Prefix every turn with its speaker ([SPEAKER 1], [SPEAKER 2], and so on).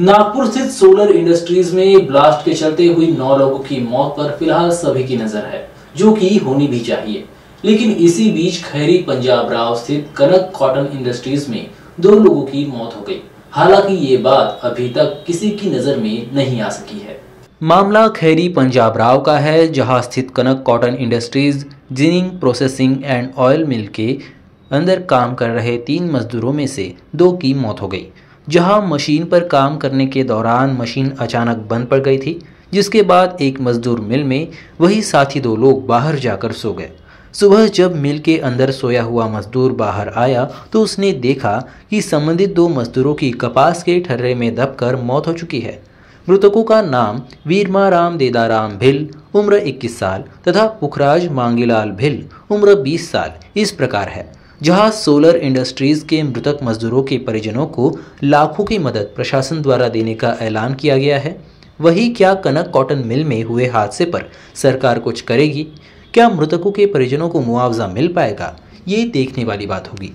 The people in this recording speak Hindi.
[SPEAKER 1] नागपुर स्थित सोलर इंडस्ट्रीज़ में ब्लास्ट के चलते हुई नौ लोगों की मौत पर फ़िलहाल सभी की नज़र है, जो कि होनी भी चाहिए। लेकिन इसी बीच खैरी पंजाब राव स्थित कनक कॉटन इंडस्ट्रीज़ में दो लोगों की मौत हो गई। हालाँकि ये बात अभी तक किसी की नज़र में नहीं आ सकी है। मामला खैरी पंजाब राव का है, जहाँ स्थित Kanak cotton industries, ginning, processing and oil mill के अंदर काम कर रहे तीन मजदूरों में से दो की मौत हो गई। जहाँ मशीन पर काम करने के दौरान मशीन अचानक बंद पड़ गई थी, जिसके बाद एक मजदूर मिल में वही साथी दो लोग बाहर जाकर सो गए। सुबह जब मिल के अंदर सोया हुआ मजदूर बाहर आया तो उसने देखा कि संबंधित दो मजदूरों की कपास के ठर्रे में दबकर मौत हो चुकी है। मृतकों का नाम वीरमा राम देदाराम भिल, उम्र 21 साल, तथा पुखराज मांगीलाल भिल, उम्र 20 साल, इस प्रकार है। जहाँ सोलर इंडस्ट्रीज़ के मृतक मजदूरों के परिजनों को लाखों की मदद प्रशासन द्वारा देने का ऐलान किया गया है। वही क्या कनक कॉटन मिल में हुए हादसे पर सरकार कुछ करेगी? क्या मृतकों के परिजनों को मुआवजा मिल पाएगा? ये देखने वाली बात होगी।